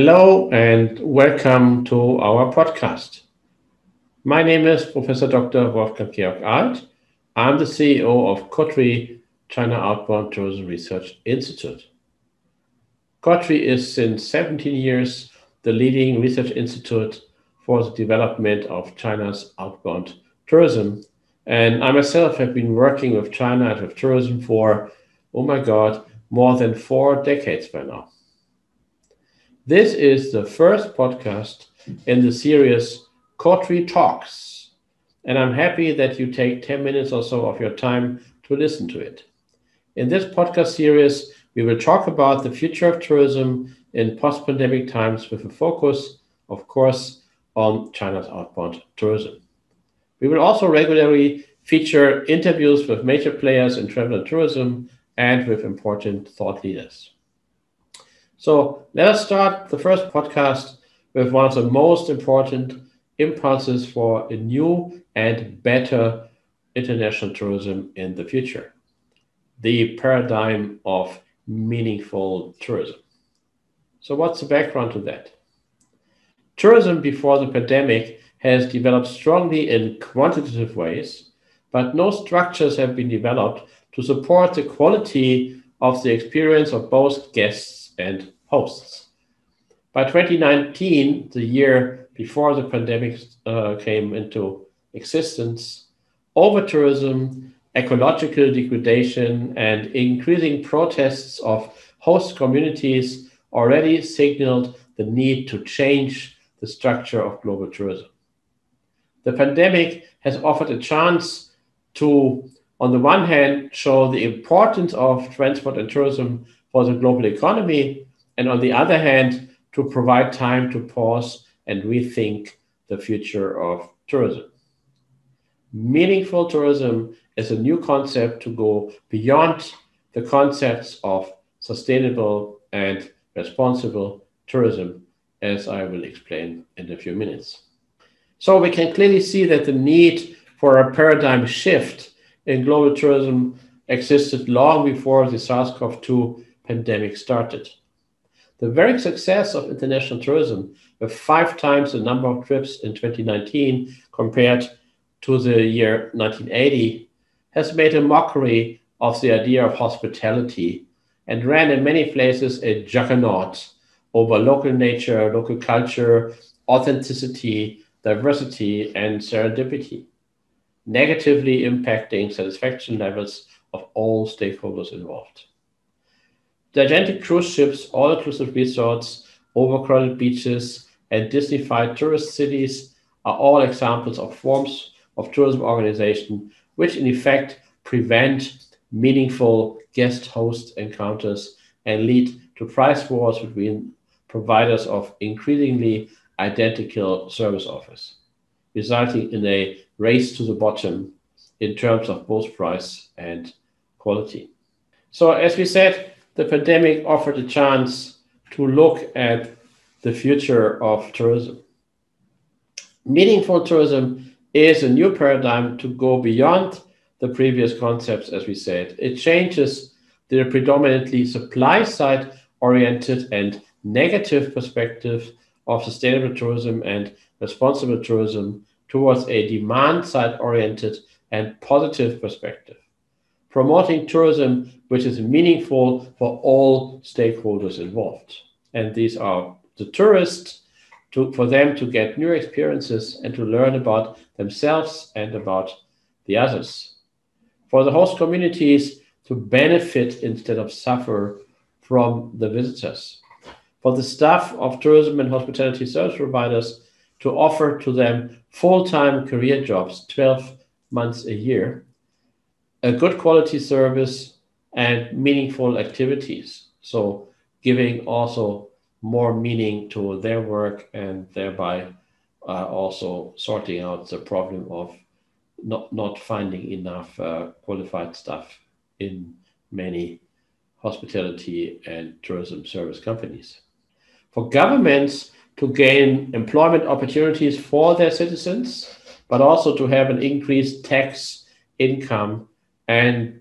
Hello and welcome to our podcast. My name is Professor Dr. Wolfgang Georg Arlt. I'm the CEO of COTRI, China Outbound Tourism Research Institute. COTRI is since 17 years the leading research institute for the development of China's outbound tourism. And I myself have been working with China and with tourism for, oh my God, more than four decades by now. This is the first podcast in the series COTRI Talks, and I'm happy that you take 10 minutes or so of your time to listen to it. In this podcast series, we will talk about the future of tourism in post pandemic times with a focus, of course, on China's outbound tourism. We will also regularly feature interviews with major players in travel and tourism and with important thought leaders. So let us start the first podcast with one of the most important impulses for a new and better international tourism in the future the paradigm of meaningful tourism. So, what's the background to that? Tourism before the pandemic has developed strongly in quantitative ways, but no structures have been developed to support the quality of the experience of both guests and hosts. By 2019, the year before the pandemic uh, came into existence, over-tourism, ecological degradation, and increasing protests of host communities already signaled the need to change the structure of global tourism. The pandemic has offered a chance to, on the one hand, show the importance of transport and tourism for the global economy, and on the other hand, to provide time to pause and rethink the future of tourism. Meaningful tourism is a new concept to go beyond the concepts of sustainable and responsible tourism, as I will explain in a few minutes. So we can clearly see that the need for a paradigm shift in global tourism existed long before the SARS CoV 2 pandemic started. The very success of international tourism, with five times the number of trips in 2019 compared to the year 1980, has made a mockery of the idea of hospitality and ran in many places a juggernaut over local nature, local culture, authenticity, diversity, and serendipity, negatively impacting satisfaction levels of all stakeholders involved. Gigantic cruise ships, all inclusive resorts, overcrowded beaches, and Disneyfied tourist cities are all examples of forms of tourism organization which, in effect, prevent meaningful guest host encounters and lead to price wars between providers of increasingly identical service offers, resulting in a race to the bottom in terms of both price and quality. So, as we said, the pandemic offered a chance to look at the future of tourism. Meaningful tourism is a new paradigm to go beyond the previous concepts, as we said. It changes the predominantly supply side oriented and negative perspective of sustainable tourism and responsible tourism towards a demand side oriented and positive perspective promoting tourism which is meaningful for all stakeholders involved. And these are the tourists, to, for them to get new experiences and to learn about themselves and about the others. For the host communities to benefit instead of suffer from the visitors. For the staff of tourism and hospitality service providers to offer to them full time career jobs, 12 months a year, a good quality service and meaningful activities. So giving also more meaning to their work and thereby uh, also sorting out the problem of not, not finding enough uh, qualified staff in many hospitality and tourism service companies. For governments to gain employment opportunities for their citizens, but also to have an increased tax income and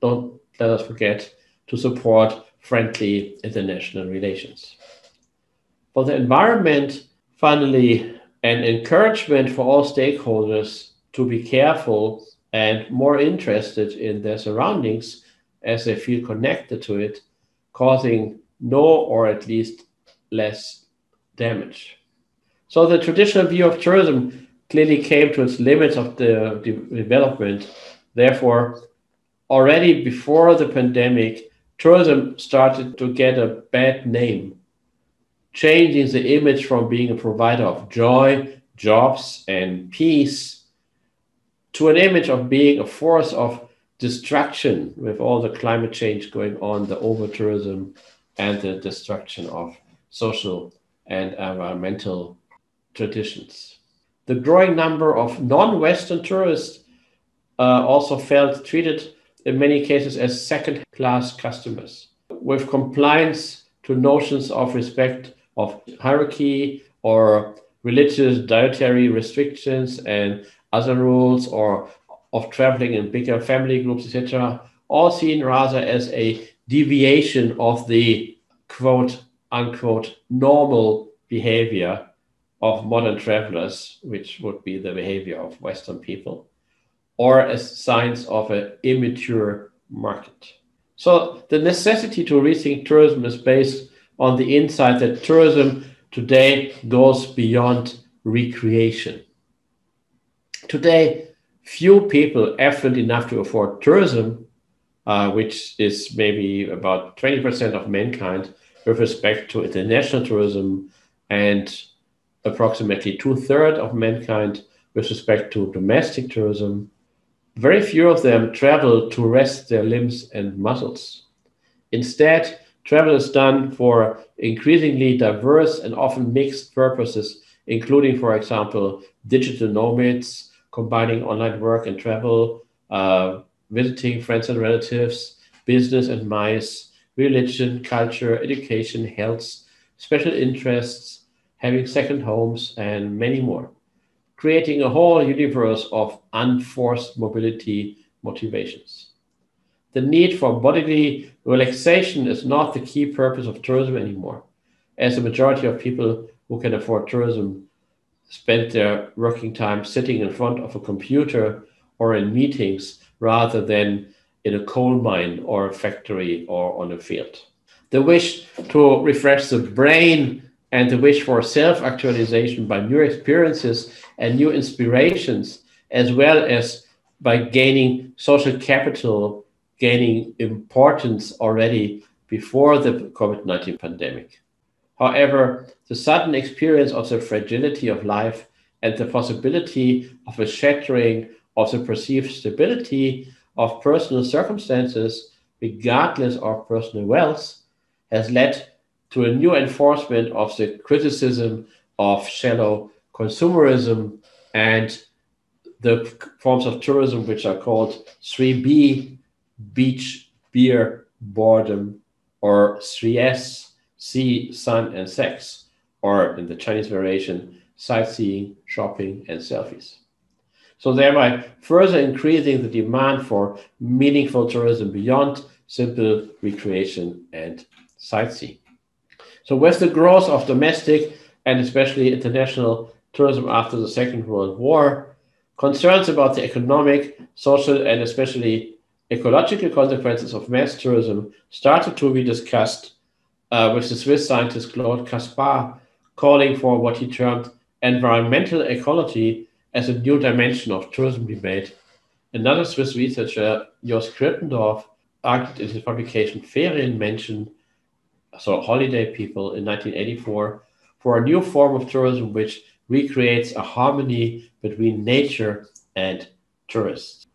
don't let us forget to support friendly international relations. For the environment, finally, an encouragement for all stakeholders to be careful and more interested in their surroundings as they feel connected to it, causing no or at least less damage. So the traditional view of tourism clearly came to its limits of the development. Therefore, already before the pandemic, tourism started to get a bad name, changing the image from being a provider of joy, jobs, and peace to an image of being a force of destruction with all the climate change going on, the over tourism, and the destruction of social and environmental traditions. The growing number of non Western tourists uh, also felt treated in many cases as second class customers with compliance to notions of respect of hierarchy or religious dietary restrictions and other rules or of traveling in bigger family groups, etc., all seen rather as a deviation of the quote unquote normal behavior of modern travelers, which would be the behavior of Western people, or as signs of an immature market. So the necessity to rethink tourism is based on the insight that tourism today goes beyond recreation. Today, few people affluent enough to afford tourism, uh, which is maybe about 20% of mankind with respect to international tourism, and approximately two thirds of mankind with respect to domestic tourism. Very few of them travel to rest their limbs and muscles. Instead, travel is done for increasingly diverse and often mixed purposes, including, for example, digital nomads, combining online work and travel, uh, visiting friends and relatives, business and MICE, religion, culture, education, health, special interests, having second homes, and many more, creating a whole universe of unforced mobility motivations. The need for bodily relaxation is not the key purpose of tourism anymore, as the majority of people who can afford tourism spend their working time sitting in front of a computer or in meetings rather than in a coal mine or a factory or on a field. The wish to refresh the brain and the wish for self actualization by new experiences and new inspirations, as well as by gaining social capital, gaining importance already before the COVID 19 pandemic. However, the sudden experience of the fragility of life and the possibility of a shattering of the perceived stability of personal circumstances, regardless of personal wealth, has led to a new enforcement of the criticism of shallow consumerism and the forms of tourism which are called 3B, beach, beer, boredom, or 3S, sea, sun, and sex, or in the Chinese variation, sightseeing, shopping, and selfies so thereby further increasing the demand for meaningful tourism beyond simple recreation and sightseeing. So with the growth of domestic and especially international tourism after the Second World War, concerns about the economic, social, and especially ecological consequences of mass tourism started to be discussed uh, with the Swiss scientist Claude Kaspar calling for what he termed environmental ecology as a new dimension of tourism debate. Another Swiss researcher, Jost Krippendorf, argued in his publication Ferienmenschen, so holiday people, in 1984, for a new form of tourism which recreates a harmony between nature and tourists.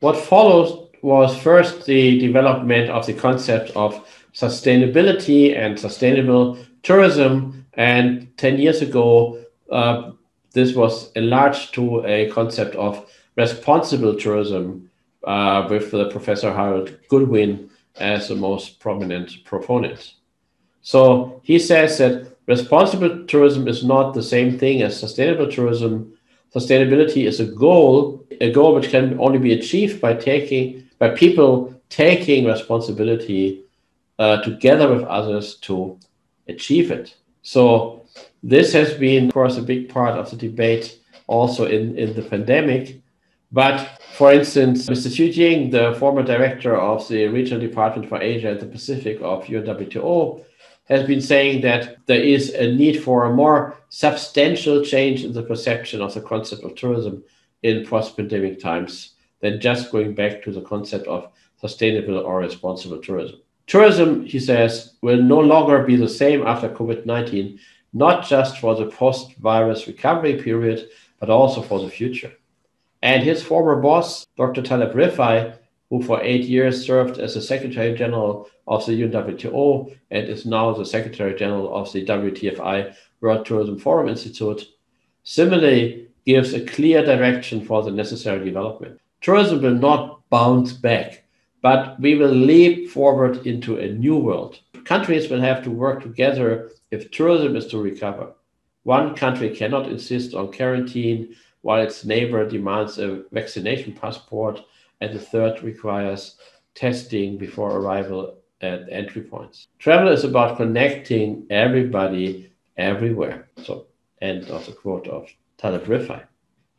What follows was first the development of the concept of sustainability and sustainable tourism. And 10 years ago, uh, this was enlarged to a concept of responsible tourism uh, with the Professor Harold Goodwin as the most prominent proponent. So he says that responsible tourism is not the same thing as sustainable tourism. Sustainability is a goal, a goal which can only be achieved by taking by people taking responsibility uh, together with others to achieve it. So This has been, of course, a big part of the debate also in, in the pandemic. But for instance, Mr. Xu Jing, the former director of the Regional Department for Asia and the Pacific of UNWTO, has been saying that there is a need for a more substantial change in the perception of the concept of tourism in post pandemic times than just going back to the concept of sustainable or responsible tourism. Tourism, he says, will no longer be the same after COVID 19, not just for the post virus recovery period, but also for the future. And his former boss, Dr. Taleb Rifai, who for eight years served as the Secretary General of the UNWTO and is now the Secretary General of the WTFI World Tourism Forum Institute, similarly gives a clear direction for the necessary development. Tourism will not bounce back, but we will leap forward into a new world. Countries will have to work together if tourism is to recover. One country cannot insist on quarantine while its neighbor demands a vaccination passport and the third requires testing before arrival at entry points. Travel is about connecting everybody everywhere. So, end of the quote of Taleb Rifai.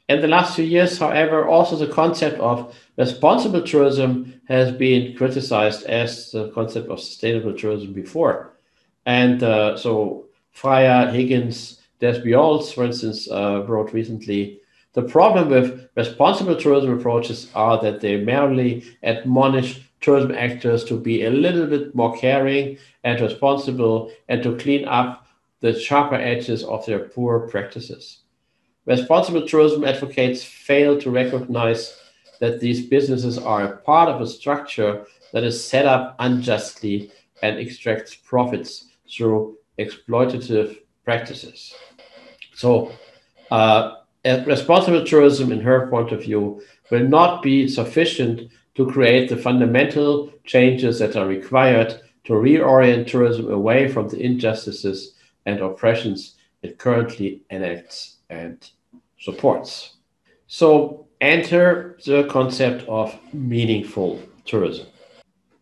In the last few years, however, also the concept of responsible tourism has been criticized as the concept of sustainable tourism before. And uh, so Freya, Higgins, Des for instance, uh, wrote recently the problem with responsible tourism approaches are that they merely admonish tourism actors to be a little bit more caring and responsible and to clean up the sharper edges of their poor practices. Responsible tourism advocates fail to recognize that these businesses are a part of a structure that is set up unjustly and extracts profits through exploitative practices. So, uh, responsible tourism, in her point of view, will not be sufficient to create the fundamental changes that are required to reorient tourism away from the injustices and oppressions it currently enacts and supports. So, enter the concept of meaningful tourism.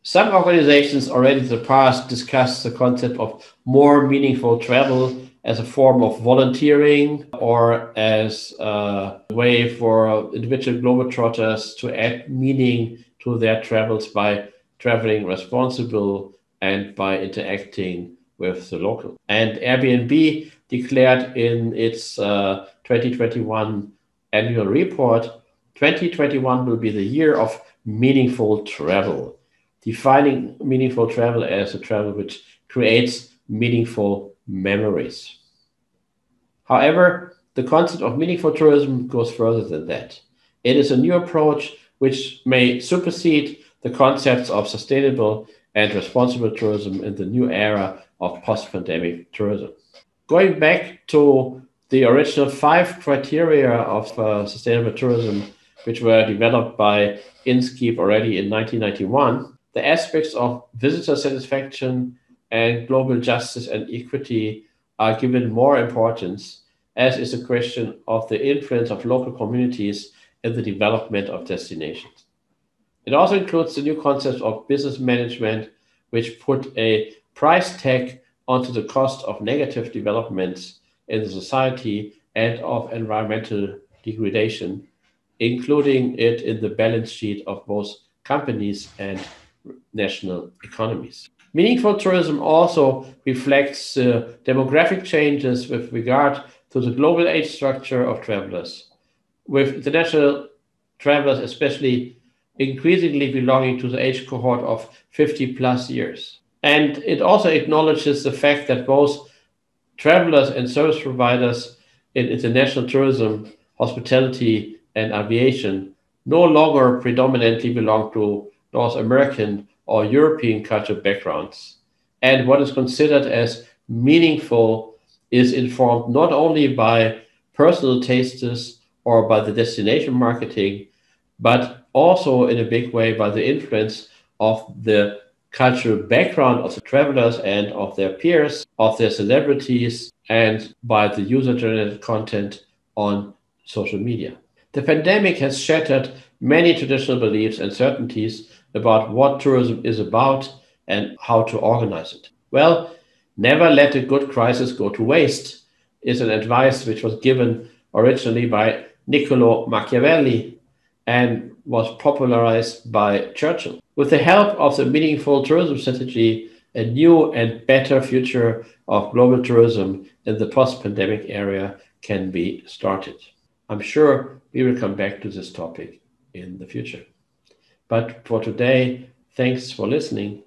Some organizations already in the past discussed the concept of more meaningful travel as a form of volunteering or as a way for individual globetrotters to add meaning to their travels by traveling responsible and by interacting with the local. And Airbnb declared in its uh, 2021 annual report 2021 will be the year of meaningful travel, defining meaningful travel as a travel which creates meaningful memories. However, the concept of meaningful tourism goes further than that. It is a new approach which may supersede the concepts of sustainable and responsible tourism in the new era of post pandemic tourism. Going back to the original five criteria of uh, sustainable tourism, which were developed by INSKEEP already in 1991, the aspects of visitor satisfaction, and global justice and equity are given more importance, as is the question of the influence of local communities in the development of destinations. It also includes the new concept of business management, which put a price tag onto the cost of negative developments in the society and of environmental degradation, including it in the balance sheet of both companies and national economies. Meaningful tourism also reflects uh, demographic changes with regard to the global age structure of travelers, with international travelers especially increasingly belonging to the age cohort of 50 plus years. And it also acknowledges the fact that both travelers and service providers in international tourism, hospitality, and aviation no longer predominantly belong to North American or European cultural backgrounds. And what is considered as meaningful is informed not only by personal tastes or by the destination marketing, but also in a big way by the influence of the cultural background of the travelers and of their peers, of their celebrities, and by the user generated content on social media. The pandemic has shattered many traditional beliefs and certainties about what tourism is about and how to organize it. Well, Never let a good crisis go to waste is an advice which was given originally by Niccolo Machiavelli and was popularized by Churchill. With the help of the meaningful tourism strategy, a new and better future of global tourism in the post pandemic area can be started. I'm sure we will come back to this topic in the future. But for today, thanks for listening.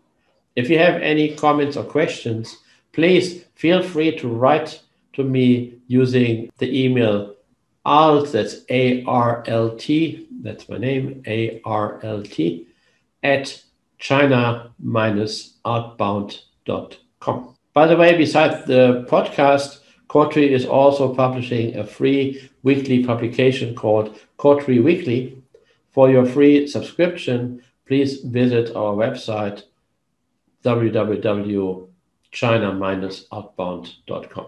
If you have any comments or questions, please feel free to write to me using the email arlt, that's A R L T, that's my name, A R L T, at china outbound.com. By the way, besides the podcast, COTRI is also publishing a free weekly publication called COTRI Weekly. For your free subscription, please visit our website www.china-outbound.com.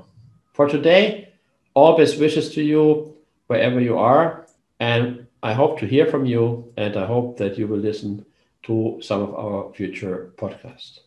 For today, all best wishes to you wherever you are, and I hope to hear from you, and I hope that you will listen to some of our future podcasts.